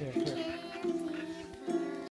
here, here.